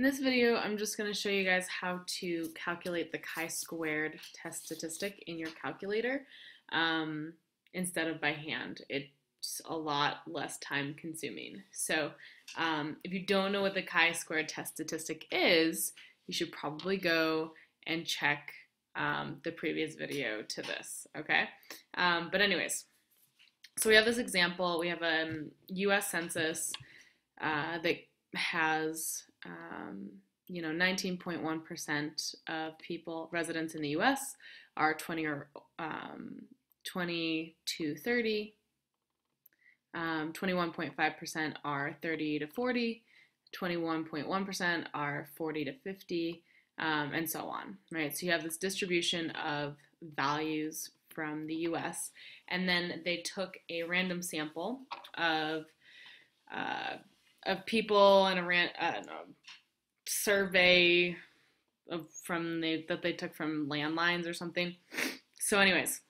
In this video, I'm just going to show you guys how to calculate the chi-squared test statistic in your calculator um, instead of by hand. It's a lot less time consuming. So um, if you don't know what the chi-squared test statistic is, you should probably go and check um, the previous video to this, okay? Um, but anyways, so we have this example. We have a U.S. Census uh, that has um, you know, 19.1% of people, residents in the US, are 20 or um, 20 to 30. 21.5% um, are 30 to 40. 21.1% are 40 to 50, um, and so on, right? So you have this distribution of values from the US, and then they took a random sample of uh, of people and a ran, uh, survey of from the that they took from landlines or something. So, anyways,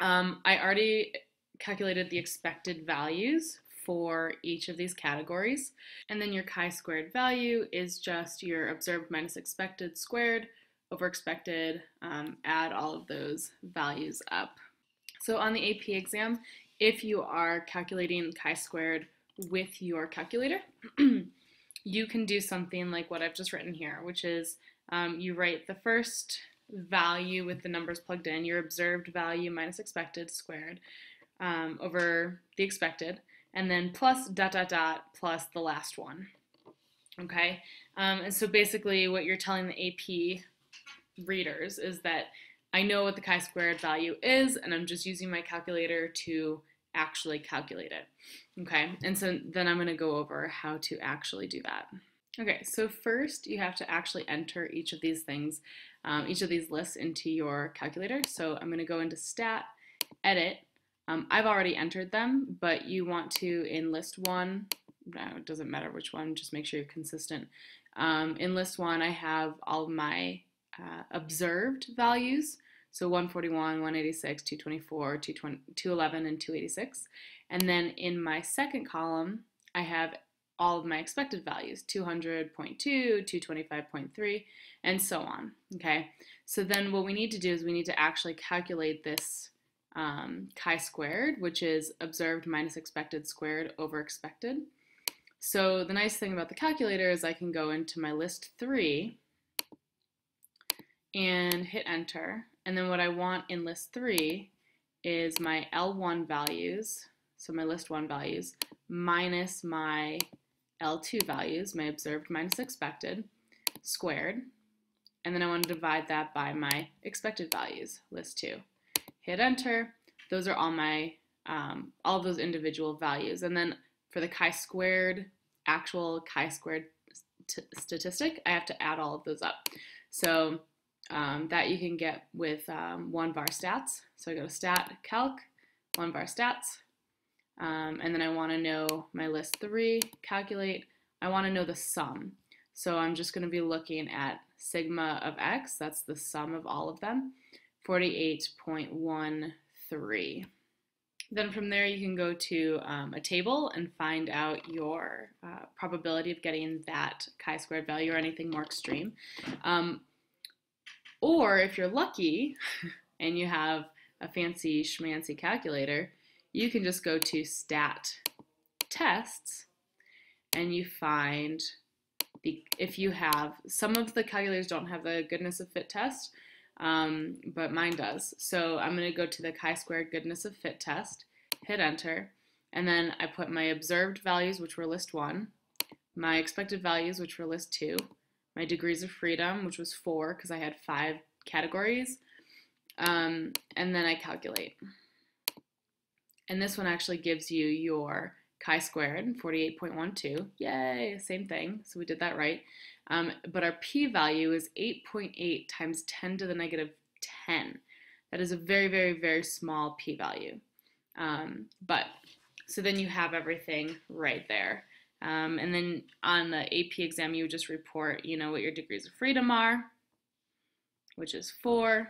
um, I already calculated the expected values for each of these categories. And then your chi-squared value is just your observed minus expected squared over expected, um, add all of those values up. So on the AP exam, if you are calculating chi-squared with your calculator, you can do something like what I've just written here, which is um, you write the first value with the numbers plugged in, your observed value minus expected squared um, over the expected, and then plus dot dot dot plus the last one. Okay, um, and so basically what you're telling the AP readers is that I know what the chi-squared value is, and I'm just using my calculator to actually calculate it. Okay, and so then I'm going to go over how to actually do that. Okay, so first you have to actually enter each of these things, um, each of these lists into your calculator. So I'm going to go into Stat, Edit. Um, I've already entered them, but you want to in list one, no, it doesn't matter which one, just make sure you're consistent. Um, in list one, I have all my uh, observed values. So 141, 186, 224, 211, and 286. And then in my second column, I have all of my expected values, 200.2, 225.3, and so on, okay? So then what we need to do is we need to actually calculate this um, chi-squared, which is observed minus expected squared over expected. So the nice thing about the calculator is I can go into my list 3 and hit enter, and then what I want in list three is my L1 values, so my list one values, minus my L2 values, my observed minus expected, squared. And then I want to divide that by my expected values, list two. Hit enter. Those are all my, um, all those individual values. And then for the chi-squared, actual chi-squared statistic, I have to add all of those up. So um, that you can get with um, one var stats. So I go to stat calc, one var stats, um, and then I want to know my list three, calculate. I want to know the sum. So I'm just going to be looking at sigma of x, that's the sum of all of them, 48.13. Then from there you can go to um, a table and find out your uh, probability of getting that chi-squared value or anything more extreme. Or if you're lucky and you have a fancy schmancy calculator, you can just go to stat tests and you find the, if you have, some of the calculators don't have the goodness of fit test, um, but mine does. So I'm going to go to the chi-squared goodness of fit test, hit enter, and then I put my observed values, which were list one, my expected values, which were list two, my degrees of freedom, which was four because I had five categories. Um, and then I calculate. And this one actually gives you your chi-squared, 48.12. Yay, same thing. So we did that right. Um, but our p-value is 8.8 times 10 to the negative 10. That is a very, very, very small p-value. Um, but, so then you have everything right there. Um, and then on the AP exam, you would just report, you know, what your degrees of freedom are, which is 4,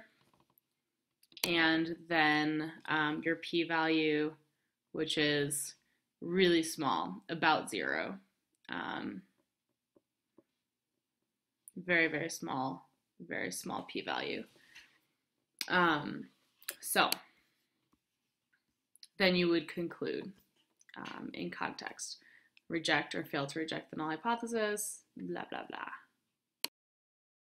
and then um, your p-value, which is really small, about 0. Um, Very, very small, very small p value. Um, so then you would conclude um, in context reject or fail to reject the null hypothesis, blah, blah, blah.